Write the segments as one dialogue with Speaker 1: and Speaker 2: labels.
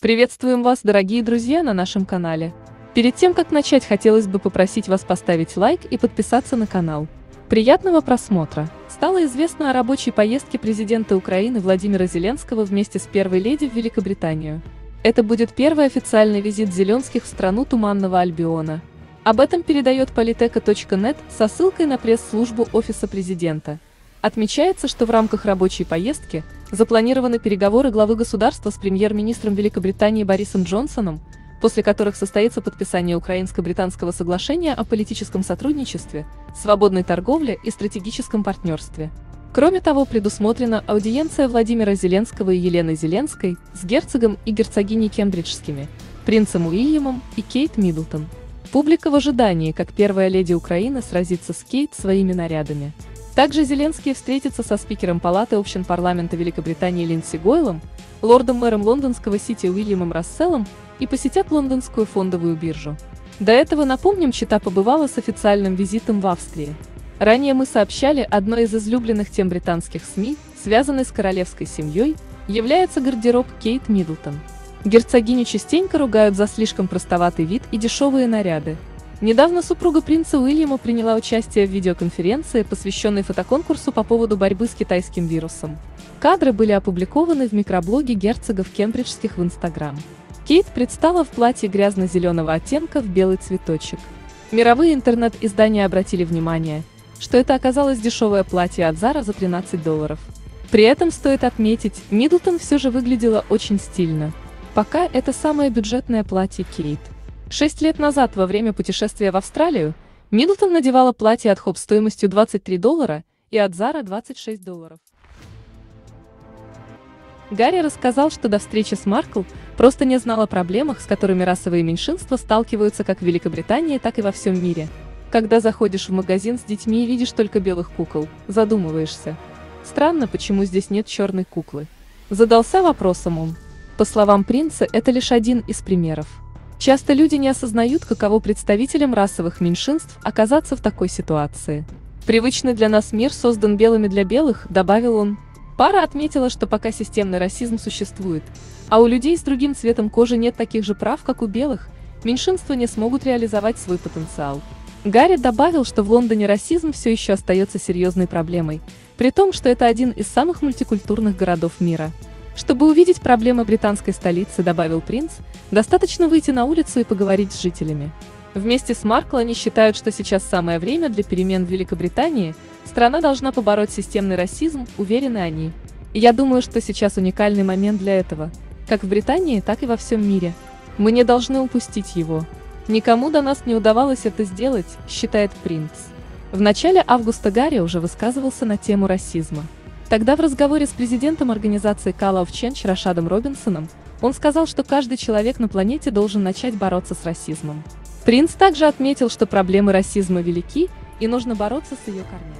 Speaker 1: Приветствуем вас, дорогие друзья, на нашем канале. Перед тем, как начать, хотелось бы попросить вас поставить лайк и подписаться на канал. Приятного просмотра! Стало известно о рабочей поездке президента Украины Владимира Зеленского вместе с первой леди в Великобританию. Это будет первый официальный визит Зеленских в страну Туманного Альбиона. Об этом передает политека.нет со ссылкой на пресс-службу Офиса президента. Отмечается, что в рамках рабочей поездки запланированы переговоры главы государства с премьер-министром Великобритании Борисом Джонсоном, после которых состоится подписание украинско-британского соглашения о политическом сотрудничестве, свободной торговле и стратегическом партнерстве. Кроме того, предусмотрена аудиенция Владимира Зеленского и Елены Зеленской с герцогом и герцогиней кембриджскими, принцем Уильямом и Кейт Миддлтон. Публика в ожидании, как первая леди Украины сразится с Кейт своими нарядами. Также Зеленский встретится со спикером Палаты общин парламента Великобритании Линдси Гойлом, лордом-мэром лондонского Сити Уильямом Расселом и посетят лондонскую фондовую биржу. До этого, напомним, Чита побывала с официальным визитом в Австрии. Ранее мы сообщали, одной из излюбленных тем британских СМИ, связанной с королевской семьей, является гардероб Кейт Миддлтон. Герцогиню частенько ругают за слишком простоватый вид и дешевые наряды. Недавно супруга принца Уильяма приняла участие в видеоконференции, посвященной фотоконкурсу по поводу борьбы с китайским вирусом. Кадры были опубликованы в микроблоге герцогов кембриджских в Инстаграм. Кейт предстала в платье грязно-зеленого оттенка в белый цветочек. Мировые интернет-издания обратили внимание – что это оказалось дешевое платье от Зара за 13 долларов. При этом стоит отметить, Миддлтон все же выглядела очень стильно. Пока это самое бюджетное платье Кейт. Шесть лет назад, во время путешествия в Австралию, Миддлтон надевала платье от Хоп стоимостью 23 доллара и от Зара 26 долларов. Гарри рассказал, что до встречи с Маркл просто не знал о проблемах, с которыми расовые меньшинства сталкиваются как в Великобритании, так и во всем мире – когда заходишь в магазин с детьми и видишь только белых кукол, задумываешься. Странно, почему здесь нет черной куклы. Задался вопросом он. По словам принца, это лишь один из примеров. Часто люди не осознают, каково представителям расовых меньшинств оказаться в такой ситуации. Привычный для нас мир создан белыми для белых, добавил он. Пара отметила, что пока системный расизм существует, а у людей с другим цветом кожи нет таких же прав, как у белых, меньшинства не смогут реализовать свой потенциал. Гарри добавил, что в Лондоне расизм все еще остается серьезной проблемой, при том, что это один из самых мультикультурных городов мира. Чтобы увидеть проблемы британской столицы, добавил принц, достаточно выйти на улицу и поговорить с жителями. Вместе с Маркл они считают, что сейчас самое время для перемен в Великобритании, страна должна побороть системный расизм, уверены они. И я думаю, что сейчас уникальный момент для этого, как в Британии, так и во всем мире. Мы не должны упустить его. Никому до нас не удавалось это сделать, считает принц. В начале августа Гарри уже высказывался на тему расизма. Тогда в разговоре с президентом организации Call of Change Рашадом Робинсоном он сказал, что каждый человек на планете должен начать бороться с расизмом. Принц также отметил, что проблемы расизма велики и нужно бороться с ее корнями.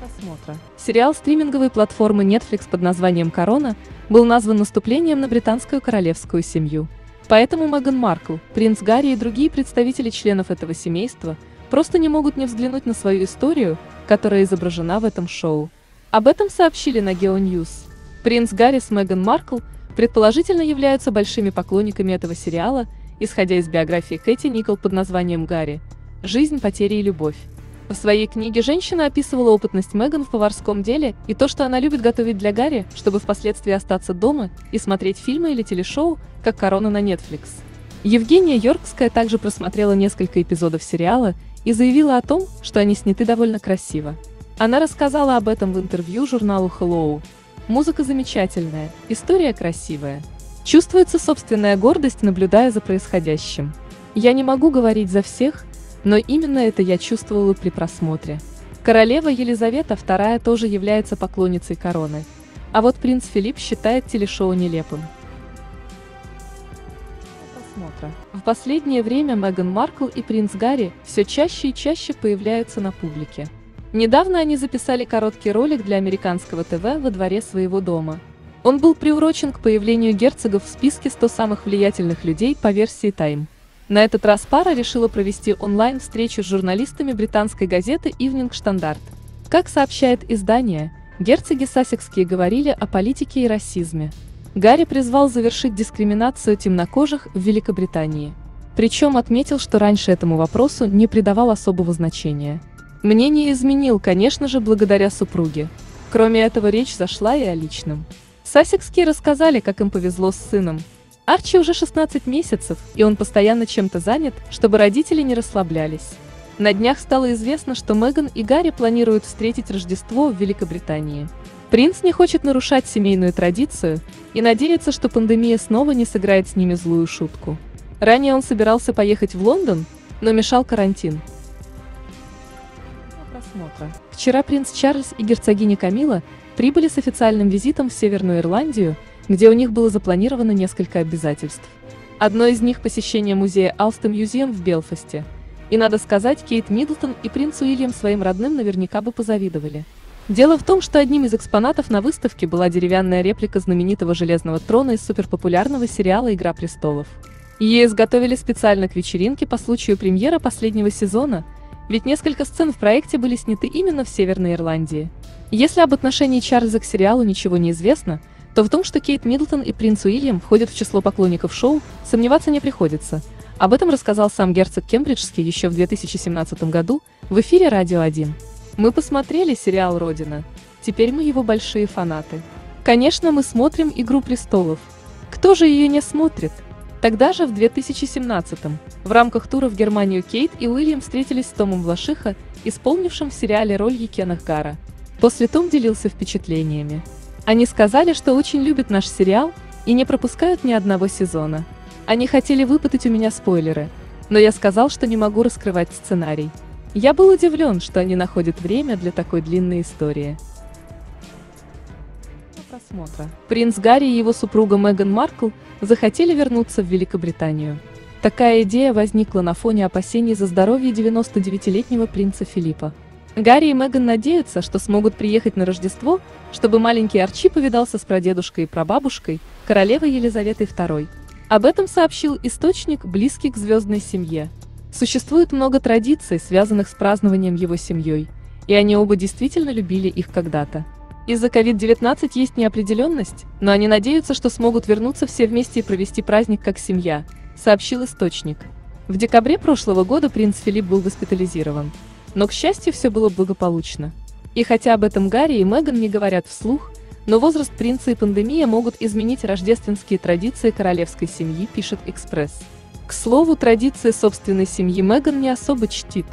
Speaker 1: Просмотра. Сериал стриминговой платформы Netflix под названием «Корона» был назван наступлением на британскую королевскую семью. Поэтому Меган Маркл, принц Гарри и другие представители членов этого семейства просто не могут не взглянуть на свою историю, которая изображена в этом шоу. Об этом сообщили на GeoNews. Принц Гарри с Меган Маркл предположительно являются большими поклонниками этого сериала, исходя из биографии Кэти Никол под названием «Гарри. Жизнь, потери и любовь». В своей книге женщина описывала опытность Меган в поварском деле и то, что она любит готовить для Гарри, чтобы впоследствии остаться дома и смотреть фильмы или телешоу, как «Корона» на Netflix. Евгения Йоркская также просмотрела несколько эпизодов сериала и заявила о том, что они сняты довольно красиво. Она рассказала об этом в интервью журналу Hello. Музыка замечательная, история красивая. Чувствуется собственная гордость, наблюдая за происходящим. Я не могу говорить за всех, но именно это я чувствовала при просмотре. Королева Елизавета II тоже является поклонницей короны. А вот принц Филипп считает телешоу нелепым. В последнее время Меган Маркл и принц Гарри все чаще и чаще появляются на публике. Недавно они записали короткий ролик для американского ТВ во дворе своего дома. Он был приурочен к появлению герцогов в списке 100 самых влиятельных людей по версии Time. На этот раз пара решила провести онлайн-встречу с журналистами британской газеты Evening Standard. Как сообщает издание, герцоги Сассекские говорили о политике и расизме. Гарри призвал завершить дискриминацию темнокожих в Великобритании. Причем отметил, что раньше этому вопросу не придавал особого значения. Мнение изменил, конечно же, благодаря супруге. Кроме этого, речь зашла и о личном. Сассекские рассказали, как им повезло с сыном, Арчи уже 16 месяцев, и он постоянно чем-то занят, чтобы родители не расслаблялись. На днях стало известно, что Меган и Гарри планируют встретить Рождество в Великобритании. Принц не хочет нарушать семейную традицию и надеется, что пандемия снова не сыграет с ними злую шутку. Ранее он собирался поехать в Лондон, но мешал карантин. Просмотра. Вчера принц Чарльз и герцогиня Камила прибыли с официальным визитом в Северную Ирландию – где у них было запланировано несколько обязательств. Одно из них – посещение музея Алстон Мьюзием в Белфасте. И надо сказать, Кейт Миддлтон и принц Уильям своим родным наверняка бы позавидовали. Дело в том, что одним из экспонатов на выставке была деревянная реплика знаменитого железного трона из суперпопулярного сериала «Игра престолов». Ее изготовили специально к вечеринке по случаю премьера последнего сезона, ведь несколько сцен в проекте были сняты именно в Северной Ирландии. Если об отношении Чарльза к сериалу ничего не известно – то в том, что Кейт Миддлтон и принц Уильям входят в число поклонников шоу, сомневаться не приходится. Об этом рассказал сам герцог Кембриджский еще в 2017 году в эфире «Радио 1». Мы посмотрели сериал «Родина». Теперь мы его большие фанаты. Конечно, мы смотрим «Игру престолов». Кто же ее не смотрит? Тогда же, в 2017 в рамках тура в Германию Кейт и Уильям встретились с Томом Влашиха, исполнившим в сериале роль Екена Гара. После Том делился впечатлениями. Они сказали, что очень любят наш сериал и не пропускают ни одного сезона. Они хотели выпытать у меня спойлеры, но я сказал, что не могу раскрывать сценарий. Я был удивлен, что они находят время для такой длинной истории. Просмотра. Принц Гарри и его супруга Меган Маркл захотели вернуться в Великобританию. Такая идея возникла на фоне опасений за здоровье 99-летнего принца Филиппа. Гарри и Меган надеются, что смогут приехать на Рождество, чтобы маленький Арчи повидался с прадедушкой и прабабушкой, королевой Елизаветой II. Об этом сообщил источник, близкий к звездной семье. Существует много традиций, связанных с празднованием его семьей, и они оба действительно любили их когда-то. Из-за COVID-19 есть неопределенность, но они надеются, что смогут вернуться все вместе и провести праздник как семья, сообщил источник. В декабре прошлого года принц Филипп был госпитализирован. Но, к счастью, все было благополучно. И хотя об этом Гарри и Меган не говорят вслух, но возраст принца и пандемия могут изменить рождественские традиции королевской семьи, пишет «Экспресс». К слову, традиции собственной семьи Меган не особо чтит.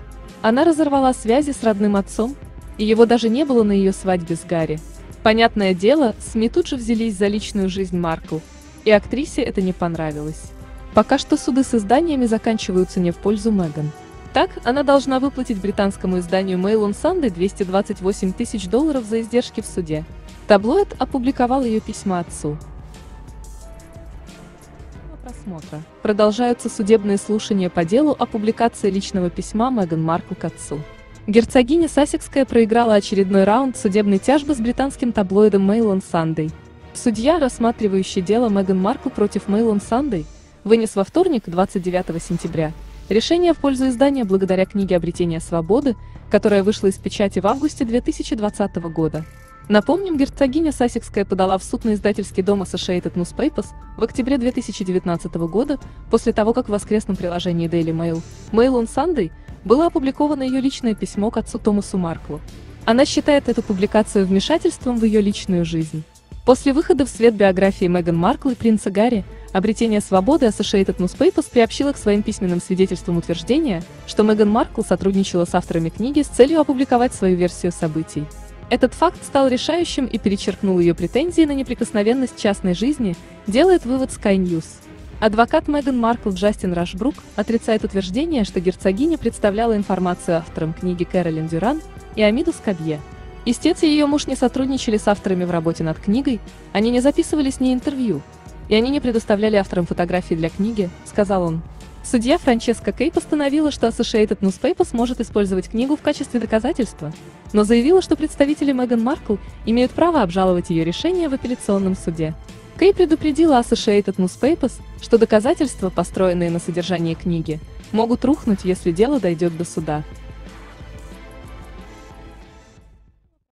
Speaker 1: Она разорвала связи с родным отцом, и его даже не было на ее свадьбе с Гарри. Понятное дело, СМИ тут же взялись за личную жизнь Маркл, и актрисе это не понравилось. Пока что суды с изданиями заканчиваются не в пользу Меган. Так, она должна выплатить британскому изданию Mail on Sunday 228 тысяч долларов за издержки в суде. Таблоид опубликовал ее письма отцу. Просмотра. Продолжаются судебные слушания по делу о публикации личного письма Меган Маркл к отцу. Герцогиня Сассекская проиграла очередной раунд судебной тяжбы с британским таблоидом Mail on Sunday. Судья, рассматривающий дело Меган Маркл против Mail on Sunday, вынес во вторник, 29 сентября, Решение в пользу издания благодаря книге «Обретение свободы», которая вышла из печати в августе 2020 года. Напомним, герцогиня Сассекская подала в суд на издательский дом Associated Newspapers в октябре 2019 года, после того, как в воскресном приложении Daily Mail Mail on Sunday было опубликовано ее личное письмо к отцу Томасу Марклу. Она считает эту публикацию вмешательством в ее личную жизнь. После выхода в свет биографии Меган Маркл и принца Гарри, обретение свободы Associated Newspapers приобщила к своим письменным свидетельствам утверждения, что Меган Маркл сотрудничала с авторами книги с целью опубликовать свою версию событий. Этот факт стал решающим и перечеркнул ее претензии на неприкосновенность частной жизни, делает вывод Sky News. Адвокат Меган Маркл Джастин Рашбрук отрицает утверждение, что герцогиня представляла информацию авторам книги Кэролин Дюран и Амиду Скобье. Истец и ее муж не сотрудничали с авторами в работе над книгой, они не записывали с ней интервью, и они не предоставляли авторам фотографии для книги, сказал он. Судья Франческа Кей постановила, что Associated Newspapers может использовать книгу в качестве доказательства, но заявила, что представители Меган Маркл имеют право обжаловать ее решение в апелляционном суде. Кей предупредила Associated Newspapers, что доказательства, построенные на содержании книги, могут рухнуть, если дело дойдет до суда.